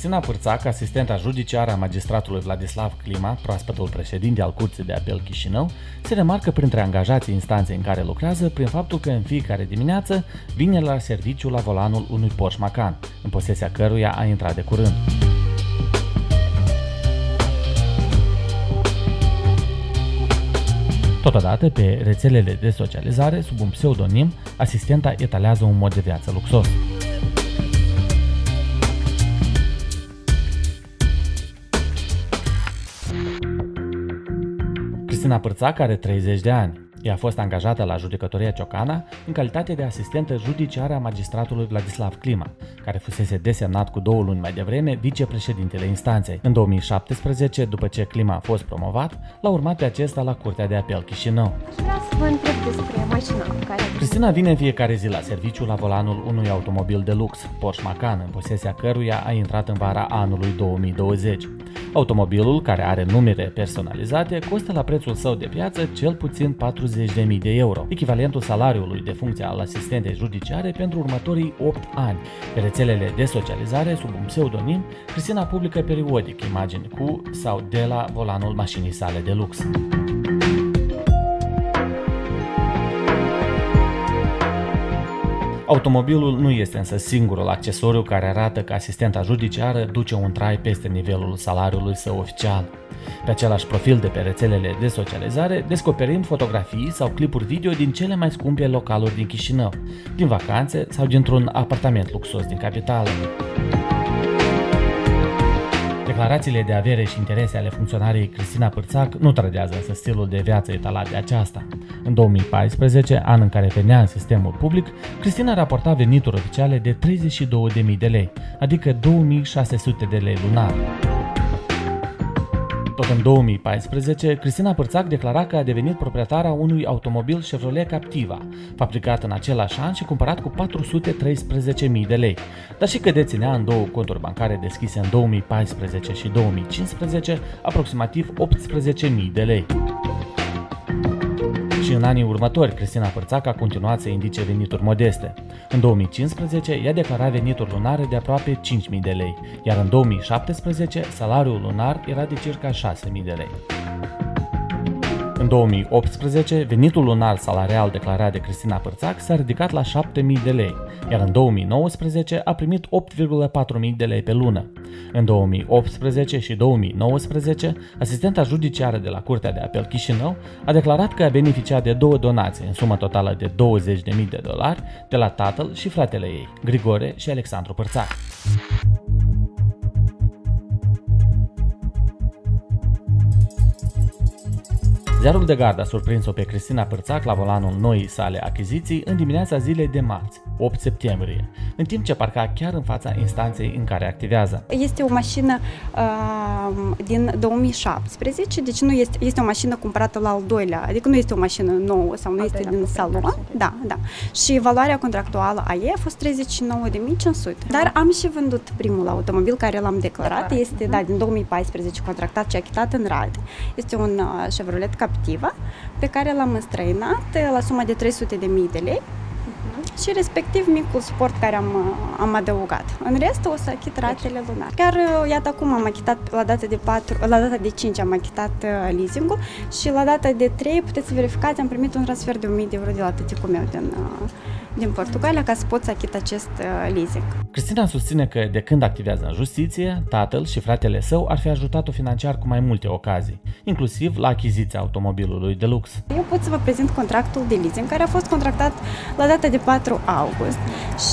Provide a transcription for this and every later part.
Cristina Pârțac, asistenta judiciară a magistratului Vladislav Clima, proaspătul președinte al Curții de Apel Chișinău, se remarcă printre angajații instanței în care lucrează prin faptul că în fiecare dimineață vine la serviciu la volanul unui Porsche Macan, în posesia căruia a intrat de curând. Totodată, pe rețelele de socializare, sub un pseudonim, asistenta etalează un mod de viață luxos. Cristina Pârțac are 30 de ani. Ea a fost angajată la judecătoria Ciocana în calitate de asistentă judiciară a magistratului Vladislav Clima, care fusese desemnat cu două luni mai devreme vicepreședintele instanței. În 2017, după ce Clima a fost promovat, l-a urmat pe acesta la Curtea de Apel Chișinău. Vreau să vă întreb despre mașina cu care... Cristina vine în fiecare zi la serviciu la volanul unui automobil de lux, Porsche Macan, în posesia căruia a intrat în vara anului 2020. Automobilul, care are numere personalizate, costă la prețul său de piață cel puțin 40.000 de euro, echivalentul salariului de funcție al asistentei judiciare pentru următorii 8 ani. Pe rețelele de socializare, sub un pseudonim, Cristina publică periodic imagini cu sau de la volanul mașinii sale de lux. Automobilul nu este însă singurul accesoriu care arată că asistenta judiciară duce un trai peste nivelul salariului său oficial. Pe același profil de pe rețelele de socializare descoperim fotografii sau clipuri video din cele mai scumpe localuri din Chișinău, din vacanțe sau dintr-un apartament luxos din capitală. Declarațiile de avere și interese ale funcționarii Cristina Pârțac nu trădează însă stilul de viață etalat de aceasta. În 2014, an în care venea în sistemul public, Cristina raporta venituri oficiale de 32.000 de lei, adică 2600 de lei lunar. Tot în 2014, Cristina Părțac declara că a devenit proprietara unui automobil Chevrolet Captiva, fabricat în același an și cumpărat cu 413.000 de lei, dar și că deținea în două conturi bancare deschise în 2014 și 2015 aproximativ 18.000 de lei și în anii următori, Cristina Părțac a continuat să indice venituri modeste. În 2015, ea declara venituri lunare de aproape 5.000 de lei, iar în 2017, salariul lunar era de circa 6.000 de lei. În 2018, venitul lunar salarial declarat de Cristina Părțac s-a ridicat la 7.000 de lei, iar în 2019 a primit 8,4.000 de lei pe lună. În 2018 și 2019, asistenta judiciară de la Curtea de Apel Chișinău a declarat că a beneficiat de două donații în sumă totală de 20.000 de dolari de la tatăl și fratele ei, Grigore și Alexandru Părțac. Ziarul de gard a surprins-o pe Cristina Părțac la volanul noii sale achiziții în dimineața zilei de marți, 8 septembrie, în timp ce parca chiar în fața instanței în care activează. Este o mașină uh, din 2017, deci nu este, este o mașină cumpărată la al doilea, adică nu este o mașină nouă sau nu este din salon. Da, da. Și valoarea contractuală a ei a fost 39.500. Dar am și vândut primul automobil care l-am declarat, declarat. este uh-huh. da, din 2014 contractat și achitat în rate. Este un uh, Chevrolet Captiva pe care l-am înstrăinat la suma de 300.000 de lei și respectiv micul suport care am, am adăugat. În rest o să achit ratele lunare. Chiar, iată, acum am achitat la data de 4, la data de 5 am achitat uh, leasingul și la data de 3, puteți verificați, am primit un transfer de 1000 de euro de la tăticul meu din, uh, din Portugalia ca să pot să achit acest uh, leasing. Cristina susține că de când activează în justiție, tatăl și fratele său ar fi ajutat-o financiar cu mai multe ocazii, inclusiv la achiziția automobilului de lux. Eu pot să vă prezint contractul de leasing care a fost contractat la data de 4 august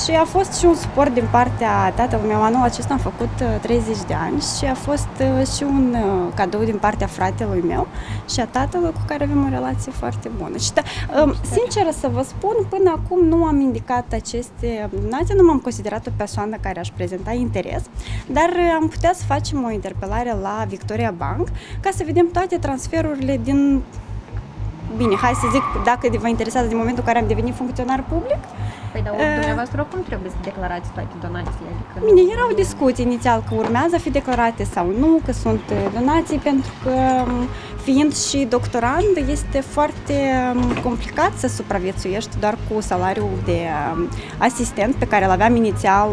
și a fost și un suport din partea tatălui meu. Anul acesta am făcut 30 uh, de ani și a fost uh, și un cadou din partea fratelui meu și a tatălui cu care avem o relație foarte bună. Și da, um, sinceră să vă spun, până acum nu am indicat aceste donații, nu m-am considerat o persoană care aș prezenta interes, dar am putea să facem o interpelare la Victoria Bank ca să vedem toate transferurile din Bine, hai să zic, dacă vă interesează din momentul în care am devenit funcționar public. Păi, dar uh, dumneavoastră cum trebuie să declarați toate donațiile? Adică bine, erau discuții inițial că urmează a fi declarate sau nu, că sunt donații, pentru că fiind și doctorand, este foarte complicat să supraviețuiești doar cu salariul de asistent pe care îl aveam inițial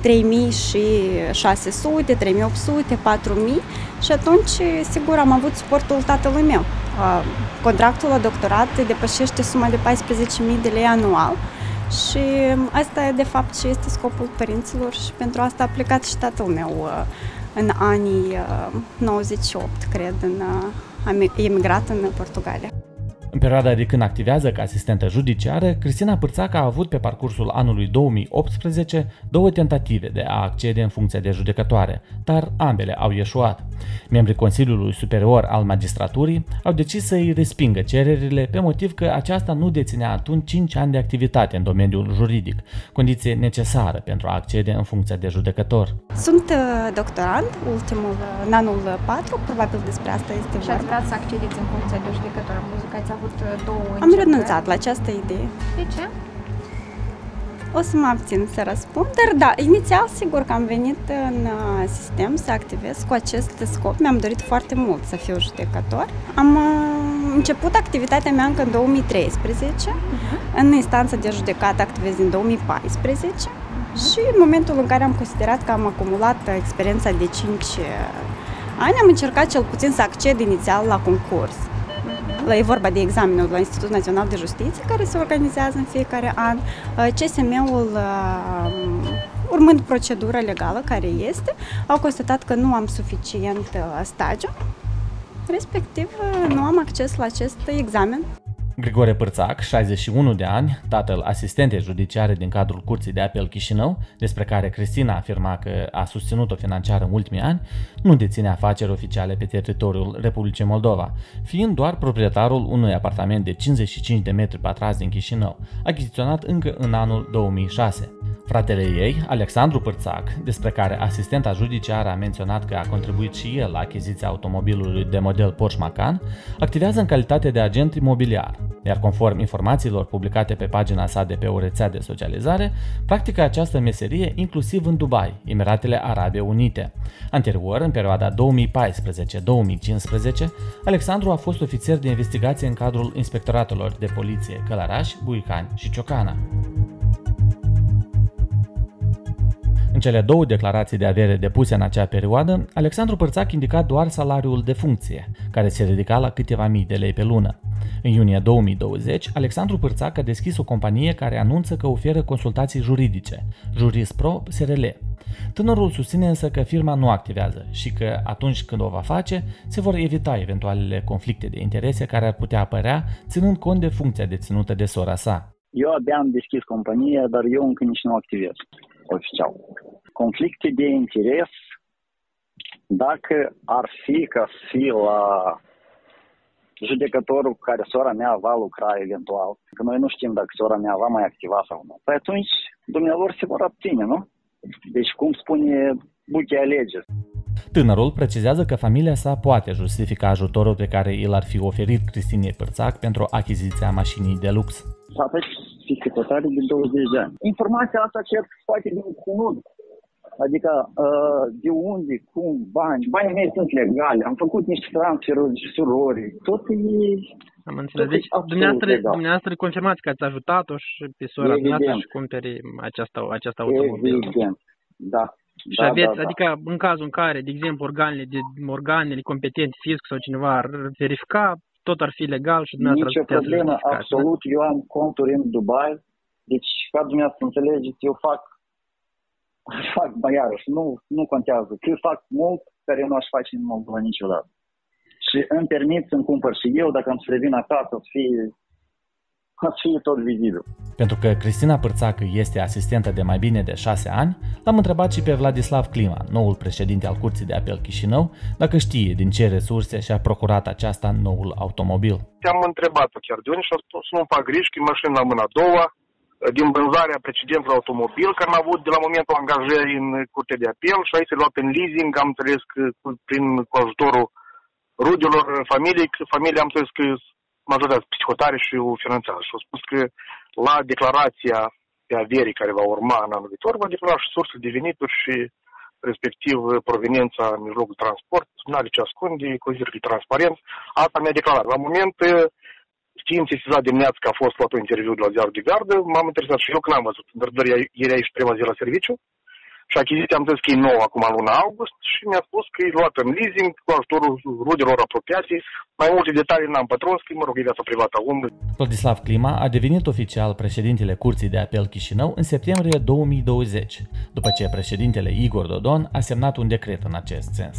3600, 3800, 4000 și atunci, sigur, am avut suportul tatălui meu. Contractul la doctorat depășește suma de 14.000 de lei anual și asta, de fapt, și este scopul părinților și pentru asta a plecat și tatăl meu în anii 98, cred, în, a emigrat în Portugalia. În perioada de când activează ca asistentă judiciară, Cristina Pârțac a avut pe parcursul anului 2018 două tentative de a accede în funcția de judecătoare, dar ambele au ieșuat. Membrii Consiliului Superior al Magistraturii au decis să îi respingă cererile pe motiv că aceasta nu deținea atunci 5 ani de activitate în domeniul juridic, condiție necesară pentru a accede în funcția de judecător. Sunt uh, doctorant, ultimul, în anul 4, probabil despre asta este vorba. Și ați vrea să accedeți în funcția de judecător, am văzut că ați avut uh, două Am renunțat la această idee. De ce? O să mă abțin să răspund, dar da, inițial sigur că am venit în uh, sistem să activez cu acest scop. Mi-am dorit foarte mult să fiu judecător. Am uh, început activitatea mea încă în 2013, uh-huh. Mhm. în instanța de judecat activez din 2014 uh-huh. și în momentul în care am considerat că am acumulat experiența de 5 ani, am încercat cel puțin să acced inițial la concurs. E vorba de examenul la Institutul Național de Justiție, care se organizează în fiecare an. CSM-ul, urmând procedura legală care este, au constatat că nu am suficient stagiu, respectiv nu am acces la acest examen. Grigore Pârțac, 61 de ani, tatăl asistentei judiciare din cadrul Curții de Apel Chișinău, despre care Cristina afirma că a susținut-o financiar în ultimii ani, nu deține afaceri oficiale pe teritoriul Republicii Moldova, fiind doar proprietarul unui apartament de 55 de metri pătrați din Chișinău, achiziționat încă în anul 2006. Fratele ei, Alexandru Pârțac, despre care asistenta judiciară a menționat că a contribuit și el la achiziția automobilului de model Porsche Macan, activează în calitate de agent imobiliar, iar conform informațiilor publicate pe pagina sa de pe o rețea de socializare, practică această meserie inclusiv în Dubai, Emiratele Arabe Unite. Anterior, în perioada 2014-2015, Alexandru a fost ofițer de investigație în cadrul inspectoratelor de poliție Călăraș, Buicani și Ciocana. Cele două declarații de avere depuse în acea perioadă, Alexandru Părțac indica doar salariul de funcție, care se ridica la câteva mii de lei pe lună. În iunie 2020, Alexandru Părțac a deschis o companie care anunță că oferă consultații juridice, Juris Pro SRL. Tânărul susține însă că firma nu activează și că atunci când o va face, se vor evita eventualele conflicte de interese care ar putea apărea, ținând cont de funcția deținută de sora sa. Eu abia am deschis compania, dar eu încă nici nu activez oficial. Conflicte de interes, dacă ar fi ca să fie la judecătorul cu care sora mea va lucra eventual, că noi nu știm dacă sora mea va mai activa sau nu, păi atunci dumnealor se vor abține, nu? Deci, cum spune Buche alege. Tânărul precizează că familia sa poate justifica ajutorul pe care îl ar fi oferit Cristinei Părțac pentru achiziția mașinii de lux. Tata și secretare de 20 de ani. Informația asta cer foarte bine cunosc. Adică uh, de unde, cum, bani. Banii mei sunt legali, am făcut niște transferuri de surori, tot e... Am înțeles. Deci, dumneavoastră, dumneavoastră confirmați că ați ajutat-o și pe sora dumneavoastră și cumperi această, această automobil. Evident, da. Și da, aveți, da, da. adică în cazul în care, de exemplu, organele, de, organele competente, fisc sau cineva ar verifica, tot ar fi legal și dumneavoastră Nici o problemă, absolut. Da? Eu am conturi în Dubai, deci ca dumneavoastră înțelegeți, eu fac, fac iarăși, nu, nu contează. Că fac mult, care eu nu aș face în Moldova niciodată. Și îmi permit să-mi cumpăr și eu, dacă îmi să revin acasă, să fie fie tot vizibil. Pentru că Cristina Părțacă este asistentă de mai bine de șase ani, l-am întrebat și pe Vladislav Clima, noul președinte al Curții de Apel Chișinău, dacă știe din ce resurse și-a procurat aceasta noul automobil. Te-am întrebat-o chiar de unde și a spus nu fac griji, că e mașină la mâna a doua, din vânzarea precedentului automobil, care am avut de la momentul angajării în Curtea de Apel și aici luat în leasing, am înțeles că prin cu ajutorul rudelor familiei, familia am înțeles că majoritatea psihotare și o finanțează. Și au spus că la declarația de avere care va urma în anul viitor, va declara și surse de venituri și respectiv proveniența în mijlocul transport, nu are ce ascunde, consider că e transparent. Asta mi-a declarat. La moment, fiind sesizat dimineața că a fost luat un interviu de la ziarul de gardă, m-am interesat și eu că n-am văzut, dar doar ieri aici prima zi la serviciu și achiziția am zis că e nouă acum luna august și mi-a spus că e luat în leasing cu ajutorul rudelor apropiații. Mai multe detalii n-am pătruns, că mă rog, e viața privată a omului. Vladislav Clima a devenit oficial președintele Curții de Apel Chișinău în septembrie 2020, după ce președintele Igor Dodon a semnat un decret în acest sens.